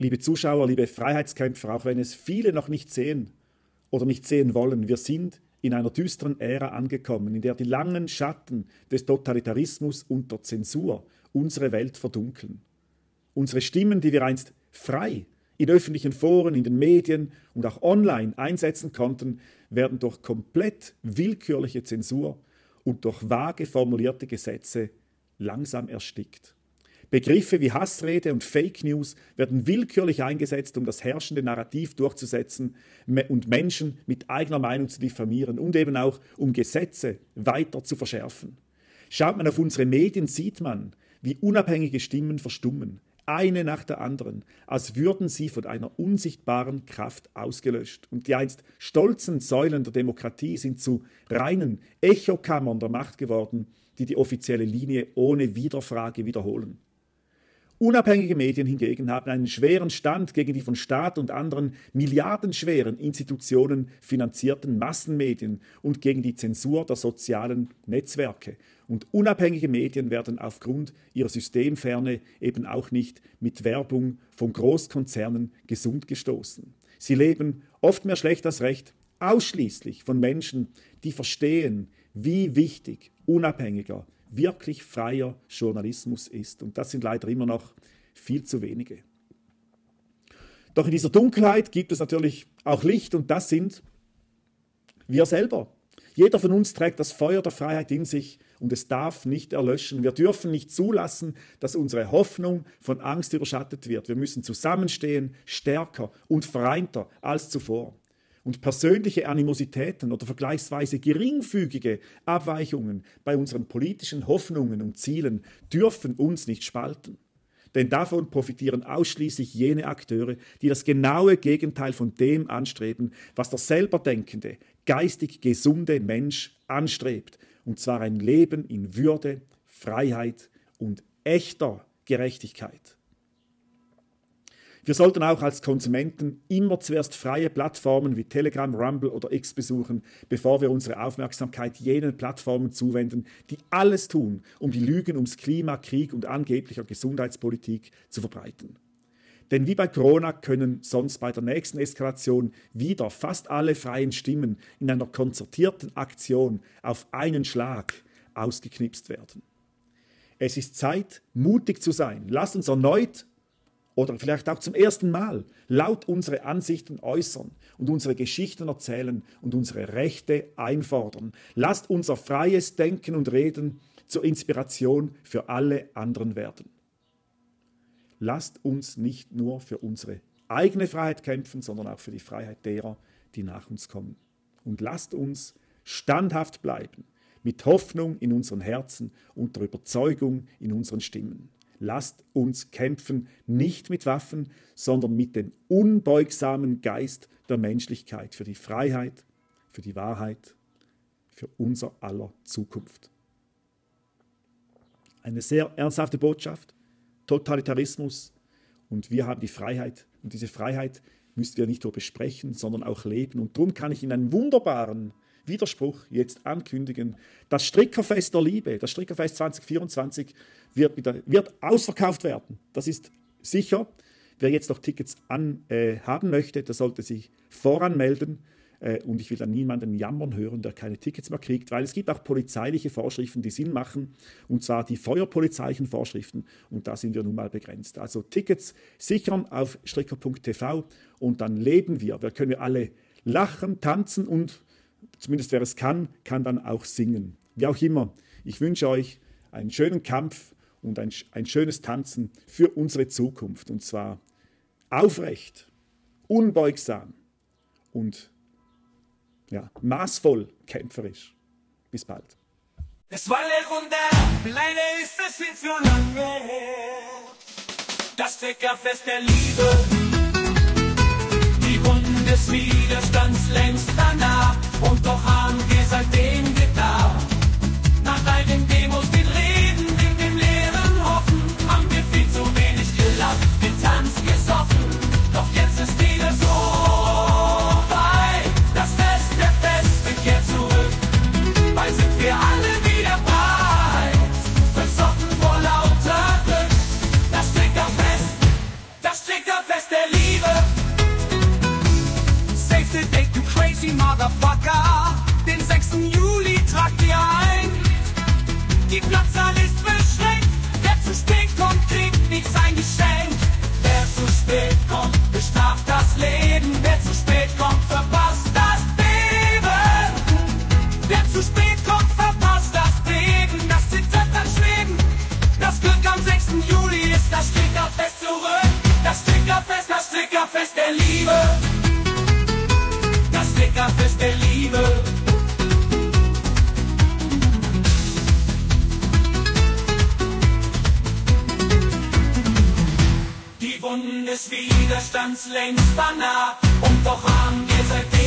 liebe Zuschauer, liebe Freiheitskämpfer, auch wenn es viele noch nicht sehen oder nicht sehen wollen, wir sind in einer düsteren Ära angekommen, in der die langen Schatten des Totalitarismus und der Zensur unsere Welt verdunkeln. Unsere Stimmen, die wir einst frei in öffentlichen Foren, in den Medien und auch online einsetzen konnten, werden durch komplett willkürliche Zensur und durch vage formulierte Gesetze langsam erstickt. Begriffe wie Hassrede und Fake News werden willkürlich eingesetzt, um das herrschende Narrativ durchzusetzen und Menschen mit eigener Meinung zu diffamieren und eben auch um Gesetze weiter zu verschärfen. Schaut man auf unsere Medien, sieht man, wie unabhängige Stimmen verstummen, eine nach der anderen, als würden sie von einer unsichtbaren Kraft ausgelöscht. Und die einst stolzen Säulen der Demokratie sind zu reinen Echokammern der Macht geworden, die die offizielle Linie ohne Widerfrage wiederholen. Unabhängige Medien hingegen haben einen schweren Stand gegen die von Staat und anderen milliardenschweren Institutionen finanzierten Massenmedien und gegen die Zensur der sozialen Netzwerke. Und unabhängige Medien werden aufgrund ihrer Systemferne eben auch nicht mit Werbung von Großkonzernen gesund gestoßen. Sie leben oft mehr schlecht als recht ausschließlich von Menschen, die verstehen, wie wichtig unabhängiger wirklich freier Journalismus ist. Und das sind leider immer noch viel zu wenige. Doch in dieser Dunkelheit gibt es natürlich auch Licht und das sind wir selber. Jeder von uns trägt das Feuer der Freiheit in sich und es darf nicht erlöschen. Wir dürfen nicht zulassen, dass unsere Hoffnung von Angst überschattet wird. Wir müssen zusammenstehen, stärker und vereinter als zuvor. Und persönliche Animositäten oder vergleichsweise geringfügige Abweichungen bei unseren politischen Hoffnungen und Zielen dürfen uns nicht spalten. Denn davon profitieren ausschließlich jene Akteure, die das genaue Gegenteil von dem anstreben, was der selber denkende, geistig gesunde Mensch anstrebt. Und zwar ein Leben in Würde, Freiheit und echter Gerechtigkeit. Wir sollten auch als Konsumenten immer zuerst freie Plattformen wie Telegram, Rumble oder X besuchen, bevor wir unsere Aufmerksamkeit jenen Plattformen zuwenden, die alles tun, um die Lügen ums Klima, Krieg und angeblicher Gesundheitspolitik zu verbreiten. Denn wie bei Corona können sonst bei der nächsten Eskalation wieder fast alle freien Stimmen in einer konzertierten Aktion auf einen Schlag ausgeknipst werden. Es ist Zeit, mutig zu sein. Lasst uns erneut oder vielleicht auch zum ersten Mal laut unsere Ansichten äußern und unsere Geschichten erzählen und unsere Rechte einfordern. Lasst unser freies Denken und Reden zur Inspiration für alle anderen werden. Lasst uns nicht nur für unsere eigene Freiheit kämpfen, sondern auch für die Freiheit derer, die nach uns kommen. Und lasst uns standhaft bleiben, mit Hoffnung in unseren Herzen und der Überzeugung in unseren Stimmen. Lasst uns kämpfen, nicht mit Waffen, sondern mit dem unbeugsamen Geist der Menschlichkeit für die Freiheit, für die Wahrheit, für unser aller Zukunft. Eine sehr ernsthafte Botschaft, Totalitarismus und wir haben die Freiheit und diese Freiheit müssen wir nicht nur besprechen, sondern auch leben. Und darum kann ich in einem wunderbaren Widerspruch jetzt ankündigen. Das Strickerfest der Liebe, das Strickerfest 2024 wird, wieder, wird ausverkauft werden. Das ist sicher. Wer jetzt noch Tickets an, äh, haben möchte, der sollte sich voranmelden. Äh, und ich will dann niemanden jammern hören, der keine Tickets mehr kriegt, weil es gibt auch polizeiliche Vorschriften, die Sinn machen, und zwar die feuerpolizeilichen Vorschriften, und da sind wir nun mal begrenzt. Also Tickets sichern auf stricker.tv und dann leben wir. Wir können alle lachen, tanzen und zumindest wer es kann, kann dann auch singen. Wie auch immer, ich wünsche euch einen schönen Kampf und ein, ein schönes Tanzen für unsere Zukunft. Und zwar aufrecht, unbeugsam und ja, maßvoll kämpferisch. Bis bald. Es war legendär, leider ist es viel zu lange her. Das Deckerfest der Liebe, die Wunden haben wir seitdem zu spät kommt, verpasst das Leben. Das zittert dann Schweden. Das Glück am 6. Juli ist das Stickerfest zurück. Das Stickerfest, das Stickerfest der Liebe. Das Stickerfest der Liebe. Die Wunden des Widerstands längst vernarrt und doch haben wir seitdem